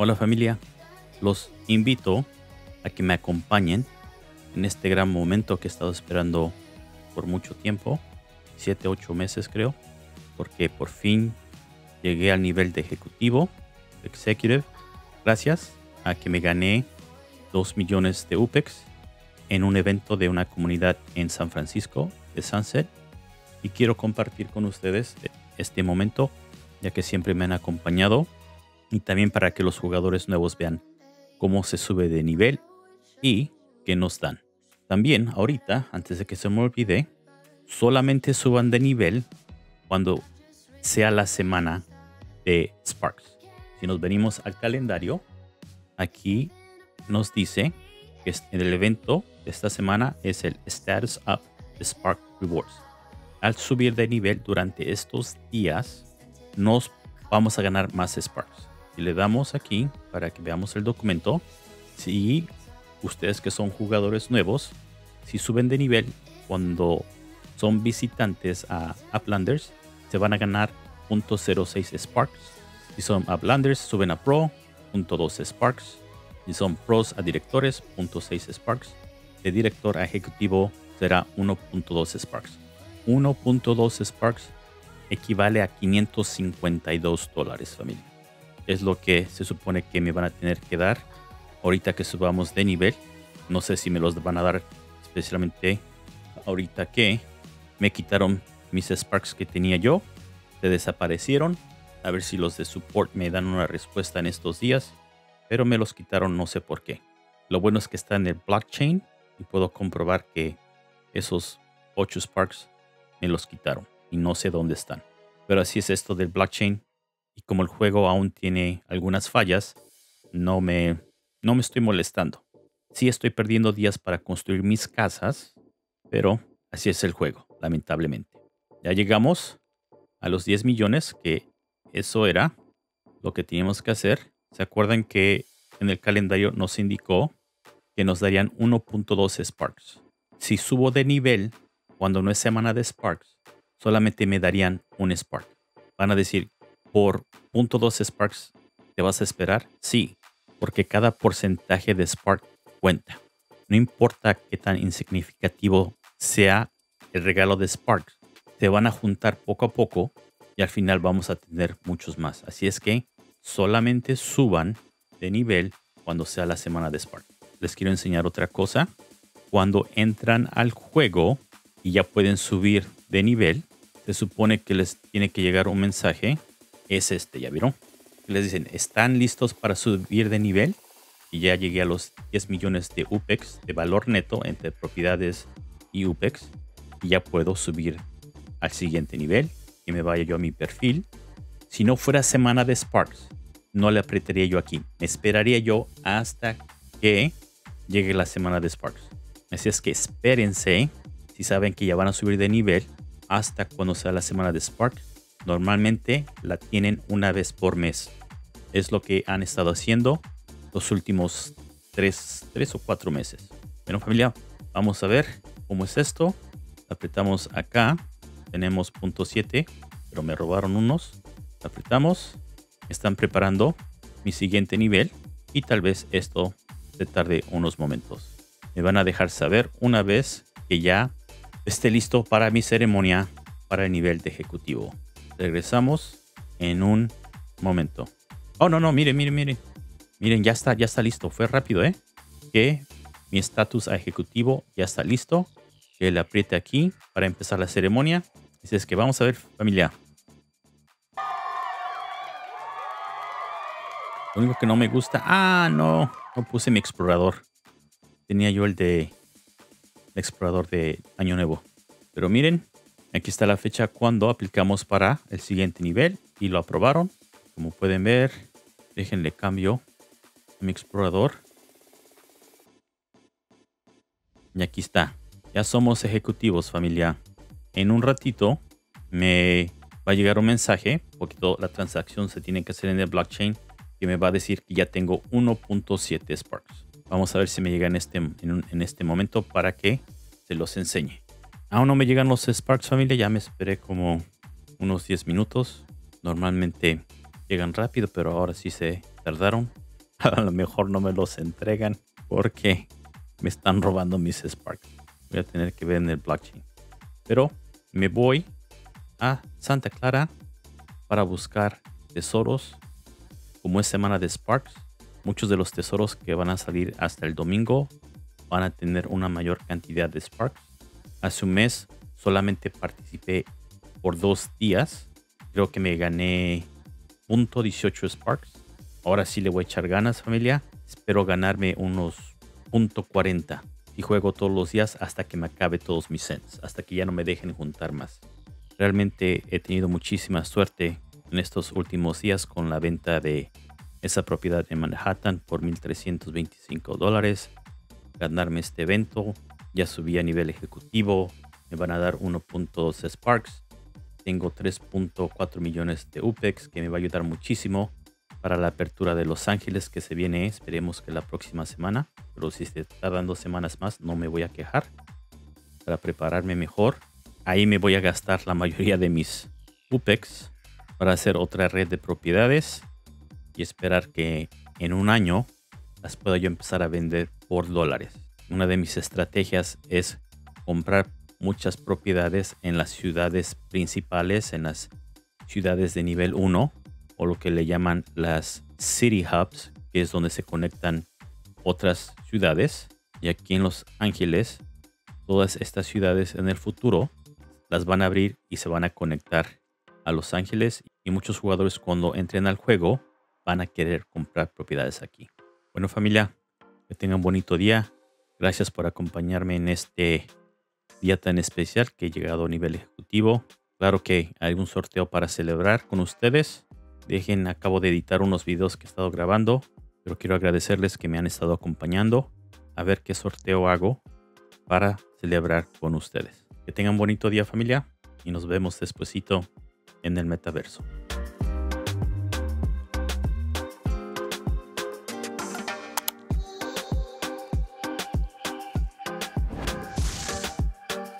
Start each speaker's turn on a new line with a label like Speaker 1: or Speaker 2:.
Speaker 1: Hola familia, los invito a que me acompañen en este gran momento que he estado esperando por mucho tiempo, 7, 8 meses creo, porque por fin llegué al nivel de ejecutivo, executive, gracias a que me gané 2 millones de UPEX en un evento de una comunidad en San Francisco, de Sunset, y quiero compartir con ustedes este momento, ya que siempre me han acompañado y también para que los jugadores nuevos vean cómo se sube de nivel y qué nos dan. También ahorita, antes de que se me olvide, solamente suban de nivel cuando sea la semana de Sparks. Si nos venimos al calendario, aquí nos dice que el evento de esta semana es el Status Up Spark Rewards. Al subir de nivel durante estos días, nos vamos a ganar más Sparks. Si le damos aquí para que veamos el documento, si ustedes que son jugadores nuevos, si suben de nivel cuando son visitantes a Uplanders, se van a ganar .06 Sparks. Si son Uplanders, suben a Pro, .2 Sparks. Si son Pros a Directores, .6 Sparks. De Director a Ejecutivo será 1.2 Sparks. 1.2 Sparks equivale a 552 dólares, familia. Es lo que se supone que me van a tener que dar ahorita que subamos de nivel. No sé si me los van a dar especialmente ahorita que me quitaron mis Sparks que tenía yo. Se desaparecieron. A ver si los de support me dan una respuesta en estos días. Pero me los quitaron no sé por qué. Lo bueno es que está en el blockchain y puedo comprobar que esos 8 Sparks me los quitaron y no sé dónde están. Pero así es esto del blockchain y como el juego aún tiene algunas fallas, no me, no me estoy molestando. Sí estoy perdiendo días para construir mis casas, pero así es el juego, lamentablemente. Ya llegamos a los 10 millones, que eso era lo que teníamos que hacer. ¿Se acuerdan que en el calendario nos indicó que nos darían 1.2 Sparks? Si subo de nivel cuando no es semana de Sparks, solamente me darían un Spark. Van a decir, por .2 Sparks, ¿te vas a esperar? Sí, porque cada porcentaje de Spark cuenta. No importa qué tan insignificativo sea el regalo de Sparks, se van a juntar poco a poco y al final vamos a tener muchos más. Así es que solamente suban de nivel cuando sea la semana de Spark. Les quiero enseñar otra cosa. Cuando entran al juego y ya pueden subir de nivel, se supone que les tiene que llegar un mensaje. Es este, ¿ya vieron? Les dicen, ¿están listos para subir de nivel? Y ya llegué a los 10 millones de UPEX de valor neto entre propiedades y UPEX. Y ya puedo subir al siguiente nivel. Que me vaya yo a mi perfil. Si no fuera semana de Sparks, no le apretaría yo aquí. Me esperaría yo hasta que llegue la semana de Sparks. Así es que espérense si saben que ya van a subir de nivel hasta cuando sea la semana de Spark. Normalmente la tienen una vez por mes. Es lo que han estado haciendo los últimos tres, tres o cuatro meses. Bueno familia, vamos a ver cómo es esto. Apretamos acá. Tenemos punto 7, pero me robaron unos. Apretamos. Están preparando mi siguiente nivel y tal vez esto se tarde unos momentos. Me van a dejar saber una vez que ya esté listo para mi ceremonia para el nivel de ejecutivo. Regresamos en un momento. Oh, no, no, miren, miren, miren. Miren, ya está, ya está listo. Fue rápido, ¿eh? Que mi estatus a ejecutivo ya está listo. Que le apriete aquí para empezar la ceremonia. Así es que vamos a ver, familia. Lo único que no me gusta. Ah, no. No puse mi explorador. Tenía yo el de. El explorador de Año Nuevo. Pero miren, Aquí está la fecha cuando aplicamos para el siguiente nivel y lo aprobaron. Como pueden ver, déjenle cambio a mi explorador. Y aquí está. Ya somos ejecutivos familia. En un ratito me va a llegar un mensaje, porque la transacción se tiene que hacer en el blockchain, que me va a decir que ya tengo 1.7 Sparks. Vamos a ver si me llega en este, en, este momento para que se los enseñe. Aún no me llegan los Sparks familia, ya me esperé como unos 10 minutos. Normalmente llegan rápido, pero ahora sí se tardaron. A lo mejor no me los entregan porque me están robando mis Sparks. Voy a tener que ver en el blockchain. Pero me voy a Santa Clara para buscar tesoros. Como es semana de Sparks, muchos de los tesoros que van a salir hasta el domingo van a tener una mayor cantidad de Sparks. Hace un mes solamente participé por dos días. Creo que me gané .18 Sparks. Ahora sí le voy a echar ganas familia. Espero ganarme unos .40 y juego todos los días hasta que me acabe todos mis cents, hasta que ya no me dejen juntar más. Realmente he tenido muchísima suerte en estos últimos días con la venta de esa propiedad en Manhattan por 1.325 dólares. Ganarme este evento. Ya subí a nivel ejecutivo. Me van a dar 1.2 Sparks. Tengo 3.4 millones de UPEX que me va a ayudar muchísimo para la apertura de Los Ángeles que se viene. Esperemos que la próxima semana. Pero si se tardan dos semanas más no me voy a quejar. Para prepararme mejor Ahí me voy a gastar la mayoría de mis UPEX para hacer otra red de propiedades y esperar que en un año las pueda yo empezar a vender por dólares. Una de mis estrategias es comprar muchas propiedades en las ciudades principales, en las ciudades de nivel 1 o lo que le llaman las city hubs, que es donde se conectan otras ciudades. Y aquí en Los Ángeles, todas estas ciudades en el futuro las van a abrir y se van a conectar a Los Ángeles y muchos jugadores cuando entren al juego van a querer comprar propiedades aquí. Bueno familia, que tengan un bonito día. Gracias por acompañarme en este día tan especial que he llegado a nivel ejecutivo. Claro que hay un sorteo para celebrar con ustedes. Dejen, acabo de editar unos videos que he estado grabando, pero quiero agradecerles que me han estado acompañando a ver qué sorteo hago para celebrar con ustedes. Que tengan un bonito día familia y nos vemos despuesito en el metaverso.